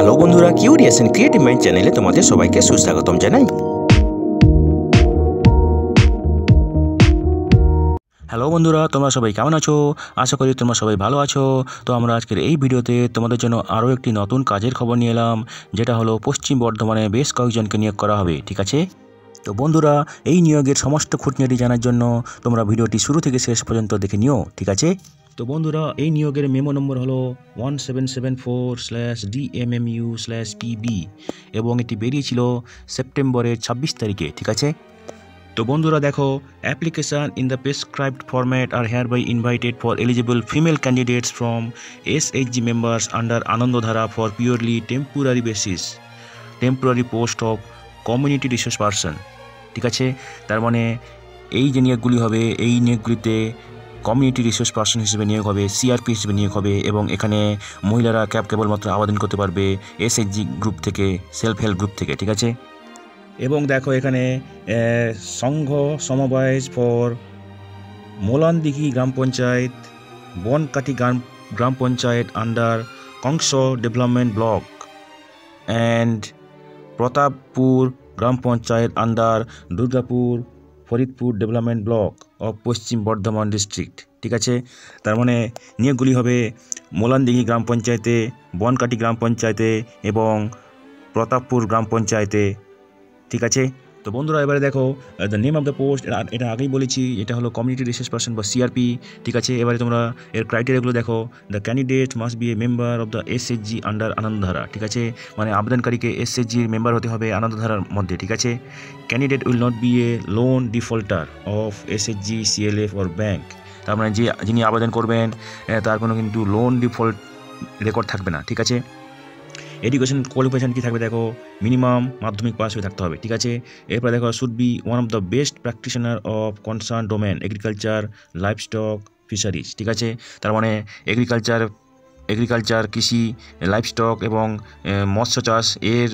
Hello বন্ধুরা curious and creative mind চ্যানেলে তোমাদের সবাইকে সুস্বাগতম জানাই। হ্যালো বন্ধুরা, তোমরা সবাই কেমন আছো? আশা করি তোমরা সবাই ভালো আছো। তো আমরা আজকের এই ভিডিওতে তোমাদের জন্য আরও একটি নতুন কাজের খবর নিয়ে এলাম, যেটা হলো পশ্চিম বর্ধমানে বেশ কয়েকজনকে নিয়োগ করা হবে, ঠিক আছে? তো বন্ধুরা, এই নিয়োগের সমস্ত খুঁটিনাটি জানার জন্য তোমরা ভিডিওটি শুরু থেকে শেষ পর্যন্ত দেখে নিও, ঠিক আছে? তো বন্ধুরা, এই নিয়োগের মেমো নম্বর হলো one seven seven four slash DMMU slash PB এবং এটি বেরিয়েছিল সেপ্টেম্বরের ছাব্বিশ তারিখে, ঠিক আছে? তো বন্ধুরা দেখো application in the prescribed format are hereby invited for eligible female candidates from S H G members under Anandadhara for purely temporary basis temporary post of community resource person ঠিক আছে? তার মানে এই যে নিয়োগগুলি হবে, এই নিয়োগগুলিতে কমিউনিটি রিসোর্স পার্সন হিসেবে নিয়োগ হবে সিআরপি হিসেবে নিয়োগ হবে এবং এখানে মহিলারা ক্যাব কেবলমাত্র আবেদন করতে পারবে এসএইচজি গ্রুপ থেকে সেলফ হেল্প গ্রুপ থেকে, ঠিক আছে? এবং দেখো এখানে Sangha Samabay for Molandighi gram panchayat, Bonkathi gram gram panchayat under Kanksa development block and Pratappur gram panchayat under Durgapur Faridpur development block of Paschim Bardhaman district, ঠিক আছে? তার মানে নিয়োগগুলি হবে মোলানদিঘি গ্রাম পঞ্চায়েতে বনকাটি গ্রাম পঞ্চায়েতে এবং প্রতাপপুর গ্রাম পঞ্চায়েতে, ঠিক আছে? তো বন্ধুরা, এবারে দেখো the name of the post এটা আগেই বলেছি, এটা হলো কমিউনিটি রিসোর্স পার্সন বা সিআরপি ঠিক আছে? এবারে তোমরা এর ক্রাইটেরিয়াগুলো দেখো the candidate must be a member of the S G under Anandadhara ঠিক আছে? মানে আবেদনকারীকে এস জির মেম্বার হতে হবে আনন্দধারার মধ্যে, ঠিক আছে? Candidate will not be a loan defaulter of S G CLF or bank তার মানে যে, যিনি আবেদন করবেন তার কোনো কিন্তু লোন ডিফল্ট রেকর্ড থাকবে না, ঠিক আছে? এডুকেশন কোয়ালিফিকেশান কী থাকবে দেখো? মিনিমাম মাধ্যমিক পাস হয়ে থাকতে হবে, ঠিক আছে? এরপরে দেখো should be one of the best practitioner of concern domain agriculture livestock fisheries ঠিক আছে? তার মানে এগ্রিকালচার এগ্রিকালচার কৃষি লাইফ স্টক এবং মৎস্য চাষ, এর,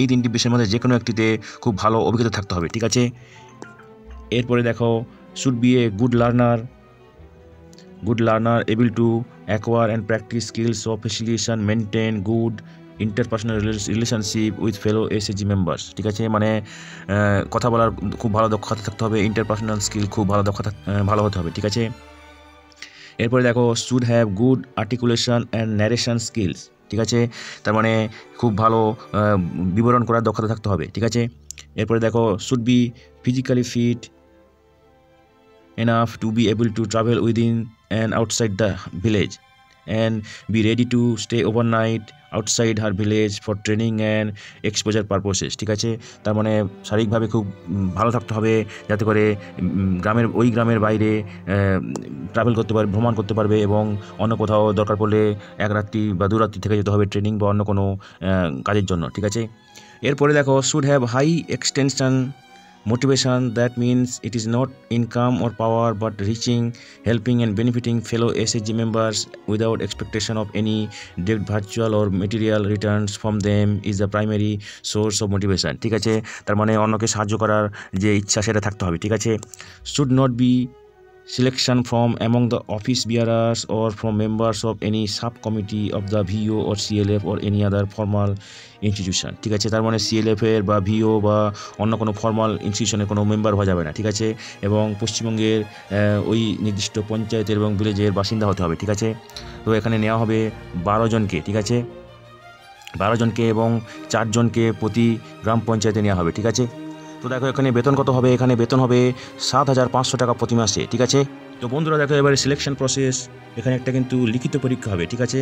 এই তিনটি বিষয়ের মধ্যে যে কোনো একটিতে খুব ভালো অভিজ্ঞতা থাকতে হবে, ঠিক আছে? এরপরে দেখো should be a good learner good learner, able to acquire and practice skills of facilitation, maintain good rela- relationship with fellow SSG members ঠিক আছে? মানে কথা বলার খুব ভালো দক্ষতা থাকতে হবে ইন্টারপার্সোনাল স্কিল খুব ভালো দক্ষতা ভালো হতে হবে, ঠিক আছে? এরপরে দেখো should have good articulation and narration skills ঠিক আছে? তার মানে খুব ভালো বিবরণ করার দক্ষতা থাকতে হবে, ঠিক আছে? এরপরে দেখো should be physically fit enough to be able to travel within and outside the village and be ready to stay overnight outside her village for training and exposure purposes, ঠিক আছে? তার মানে শারীরিকভাবে খুব ভালো থাকতে হবে যাতে করে গ্রামের, ওই গ্রামের বাইরে ট্রাভেল করতে পারবে ভ্রমণ করতে পারবে এবং অন্য কোথাও দরকার পড়লে এক রাত্রি বা দু রাত্রি থেকে যেতে হবে ট্রেনিং বা অন্য কোনো কাজের জন্য, ঠিক আছে? এরপরে দেখো should have high extension motivation that means it is not income or power but reaching helping and benefiting fellow SHG members without expectation of any direct virtual or material returns from them is the primary source of motivation ঠিক আছে তার মানে অন্যকে সাহায্য করার যে ইচ্ছা সেটা থাকতে হবে ঠিক আছে should not be selection from among the office bearers or from members of any subcommittee of the VO or CLF or any other formal institution ঠিক আছে? তার মানে সিএলএফ এর বা ভিও বা অন্য কোনো ফর্মাল ইনস্টিটিউশনের কোনো মেম্বার হওয়া যাবে না, ঠিক আছে? এবং পশ্চিমবঙ্গের ওই নির্দিষ্ট পঞ্চায়েতের এবং ভিলেজের বাসিন্দা হতে হবে, ঠিক আছে? তো এখানে নেওয়া হবে বারো জনকে, ঠিক আছে? বারো জনকে এবং চারজনকে প্রতি গ্রাম পঞ্চায়েতে নেওয়া হবে, ঠিক আছে? তো দেখো এখানে বেতন কত হবে? এখানে বেতন হবে সাত হাজার পাঁচশো টাকা প্রতি মাসে, ঠিক আছে? তো বন্ধুরা দেখো, এবারে সিলেকশন প্রসেস এখানে একটা কিন্তু লিখিত পরীক্ষা হবে, ঠিক আছে?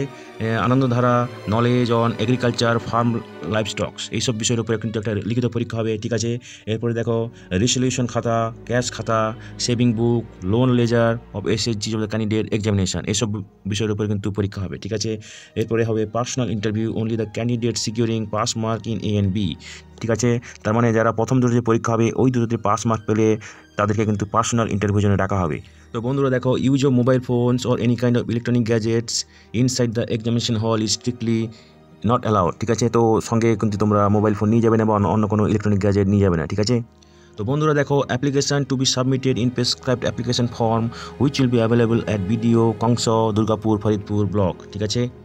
Anandadhara knowledge on agriculture farm livestocks এইসব বিষয়ের উপরে কিন্তু একটা লিখিত পরীক্ষা হবে, ঠিক আছে? এরপরে দেখো রেসলিউশন খাতা ক্যাশ খাতা saving book loan ledger of S S G candidate examination এইসব বিষয়ের উপরে কিন্তু পরীক্ষা হবে, ঠিক আছে? এরপরে হবে personal interview only the candidate securing pass mark in A N B ঠিক আছে? তার মানে যারা প্রথম দুটো যে পরীক্ষা হবে, ওই দুটোতে পাস মার্ক পেলে তাদেরকে কিন্তু পার্সোনাল ইন্টারভিউ জন্য ডাকা হবে। তো বন্ধুরা দেখো use of mobile phones or any kind of electronic gadgets inside the examination hall is strictly not allowed ঠিক আছে? তো সঙ্গে কিন্তু তোমরা মোবাইল ফোন নিয়ে যাবে না বা অন্য- অন্য কোনো ইলেকট্রনিক গ্যাজেট নিয়ে যাবে না, ঠিক আছে? তো বন্ধুরা দেখো application to be submitted in prescribed application form which will be available at BDO Kanksa Durgapur Faridpur block ঠিক আছে?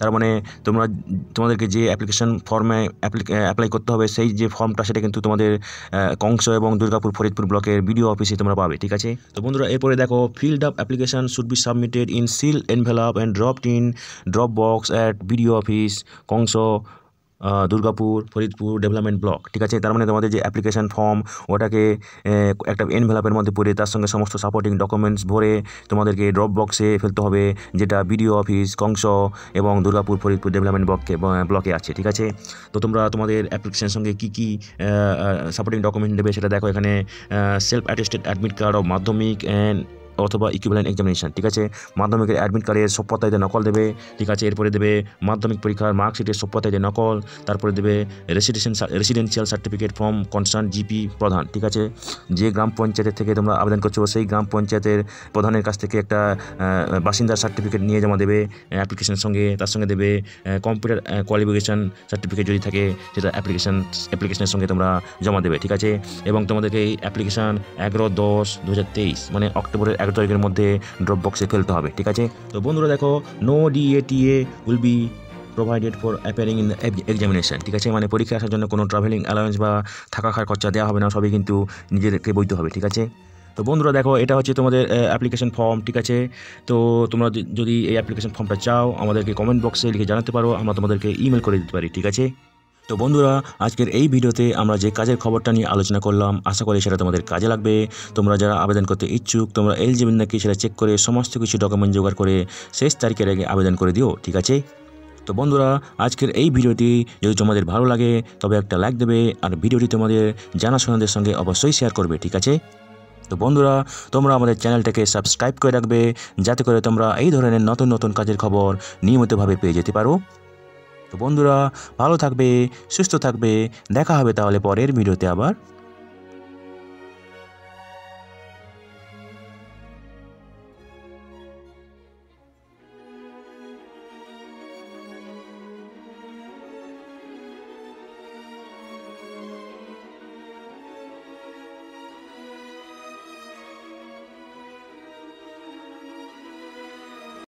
তার মানে তোমরা তোমাদেরকে যে অ্যাপ্লিকেশন ফর্মে অ্যাপ্লাই করতে হবে, সেই যে ফর্মটা সেটা কিন্তু তোমাদের কংস এবং দুর্গাপুর ফরিদপুর ব্লকের বিডিও অফিসে তোমরা পাবে, ঠিক আছে? তো বন্ধুরা, এরপরে দেখো filled up application should be submitted in seal envelope and dropped in drop box at BDO office Kanksa Durgapur, Faridpur development block ঠিক আছে? তার মানে তোমাদের যে অ্যাপ্লিকেশান ফর্ম ওটাকে একটা এনভেলপের মধ্যে পড়ে, তার সঙ্গে সমস্ত সাপোর্টিং ডকুমেন্টস ভরে তোমাদেরকে ড্রপ বক্সে ফেলতে হবে, যেটা বিডিও অফিস কংস এবং দুর্গাপুর, ফরিদপুর ডেভেলপমেন্ট ব্লকে ব্লকে আছে, ঠিক আছে? তো তোমরা তোমাদের অ্যাপ্লিকেশনের সঙ্গে কী কী সাপোর্টিং ডকুমেন্ট দেবে সেটা দেখো এখানে self attested admit card of Madhyamik and অথবা ইকুইভ্যালেন্ট এক্সামিনেশন ঠিক আছে? মাধ্যমিকের অ্যাডমিট কার্ডের সপ্তাহে নকল দেবে, ঠিক আছে? এরপরে দেবে মাধ্যমিক পরীক্ষার মার্কশিটের সপ্তাহে নকল, তারপরে দেবে residential residential certificate from concern GP pradhan, ঠিক আছে? যে গ্রাম পঞ্চায়েতের থেকে তোমরা আবেদন করছ, সেই গ্রাম পঞ্চায়েতের প্রধানের কাছ থেকে একটা বাসিন্দার সার্টিফিকেট নিয়ে জমা দেবে অ্যাপ্লিকেশনের সঙ্গে। তার সঙ্গে দেবে কম্পিউটার কোয়ালিফিকেশান সার্টিফিকেট যদি থাকে, সেটা অ্যাপ্লিকেশান অ্যাপ্লিকেশনের সঙ্গে তোমরা জমা দেবে, ঠিক আছে? এবং তোমাদেরকে এই অ্যাপ্লিকেশান এগারো দশ দু মানে অক্টোবরের এগারো তারিখের মধ্যে ড্রপ বক্সে ফেলতে হবে, ঠিক আছে? তো বন্ধুরা দেখো no DA TA will be provided for appearing in examination ঠিক আছে? মানে পরীক্ষা আসার জন্য কোনো ট্রাভেলিং অ্যালাউন্স বা থাকা খাওয়ার খরচা দেওয়া হবে না, সবই কিন্তু নিজেদেরকে বইতে হবে, ঠিক আছে? তো বন্ধুরা দেখো, এটা হচ্ছে তোমাদের অ্যাপ্লিকেশন ফর্ম ঠিক আছে? তো তোমরা যদি এই অ্যাপ্লিকেশন ফর্মটা চাও, আমাদেরকে কমেন্ট বক্সে লিখে জানাতে পারো, আমরা তোমাদেরকে ইমেল করে দিতে পারি, ঠিক আছে? তো বন্ধুরা, আজকের এই ভিডিওতে আমরা যে কাজের খবরটা নিয়ে আলোচনা করলাম, আশা করি সেটা তোমাদের কাজে লাগবে। তোমরা যারা আবেদন করতে ইচ্ছুক, তোমরা এলিজিবল নাকি সেটা চেক করে সমস্ত কিছু ডকুমেন্ট জোগাড় করে শেষ তারিখের আগে আবেদন করে দিও, ঠিক আছে? তো বন্ধুরা, আজকের এই ভিডিওটি যদি তোমাদের ভালো লাগে, তবে একটা লাইক দেবে আর ভিডিওটি তোমাদের জানাশোনাদের সঙ্গে অবশ্যই শেয়ার করবে, ঠিক আছে? তো বন্ধুরা, তোমরা আমাদের চ্যানেলটাকে সাবস্ক্রাইব করে রাখবে, যাতে করে তোমরা এই ধরনের নতুন নতুন কাজের খবর নিয়মিতভাবে পেয়ে যেতে পারো। তো বন্ধুরা ভালো থাকবে সুস্থ থাকবে দেখা হবে তাহলে পরের ভিডিওতে আবার।